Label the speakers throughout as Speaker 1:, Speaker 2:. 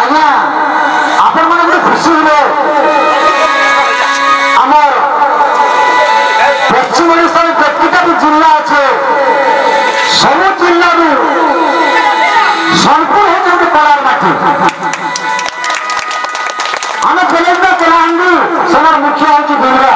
Speaker 1: আজ্ঞা আপন মানে খুশি হলে আমার পশ্চিম ওড়িশার প্রত্যেকটা জেলা আছে সব জেলার সোনপুর হচ্ছে গোটে কলার মাটি আমি কলেজটা কলাহান্ডি সেনার মুখ্য হচ্ছে দুর্গা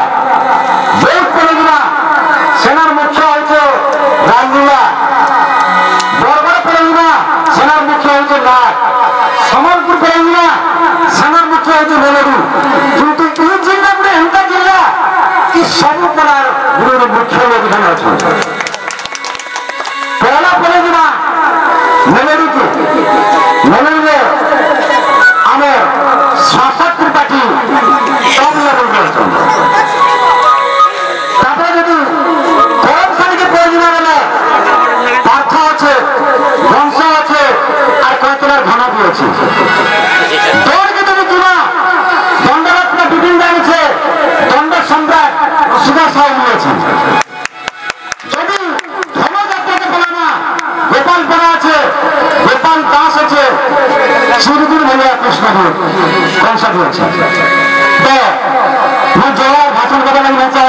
Speaker 1: ప్రేమ పొందిన నెలరికి నెలలో ఆమె సశక్తి పట్టి సోమవారం చేస్తుంది তারপরে যদি কোন শ্রেণীকে প্রয়োজন হলে পার্থ আছে, বংশ আছে, আর কয়েকজনের ঘনা দিয়েছে সম্রাট সুভাষ সাহেব নিয়েছেন কৃষ্ণ গুরু কনসার্ট হয়েছে তো যারা ভাষণ কথা বলছে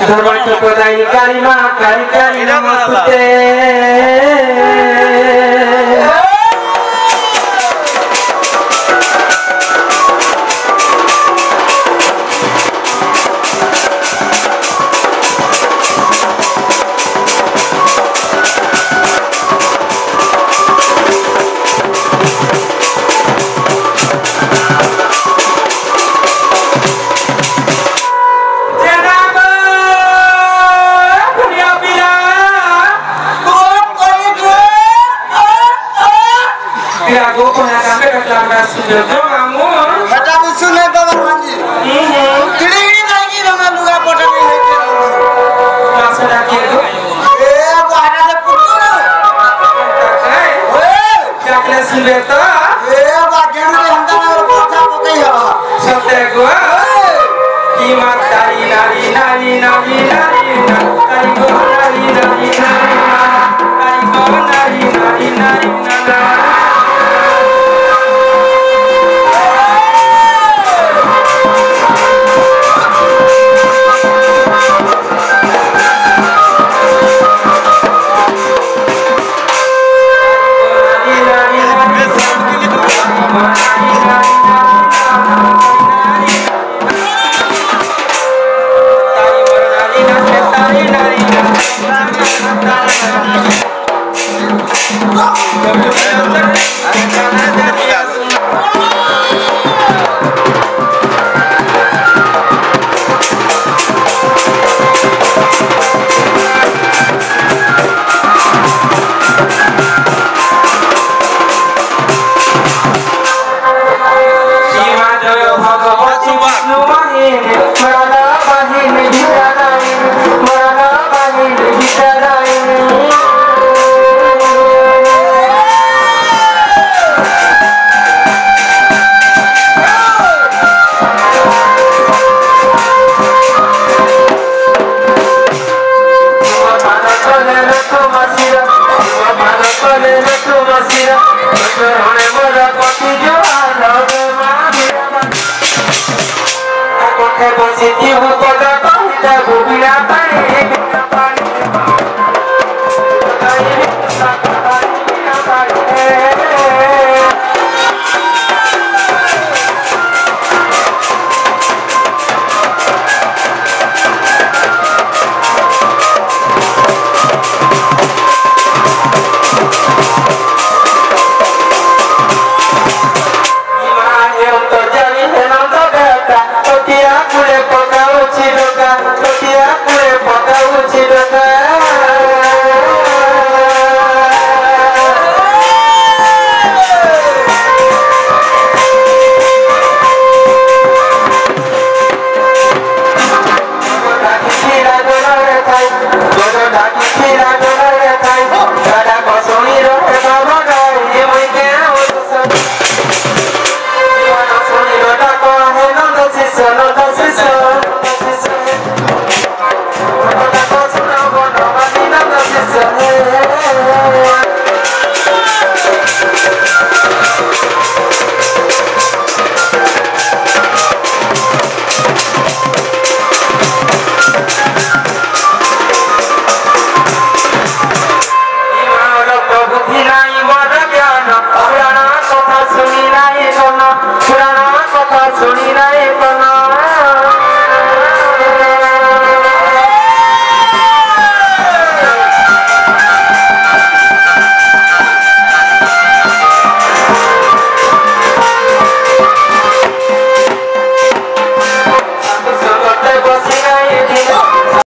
Speaker 2: ধর্মার্থ প্রদায়ী কালী মা কালী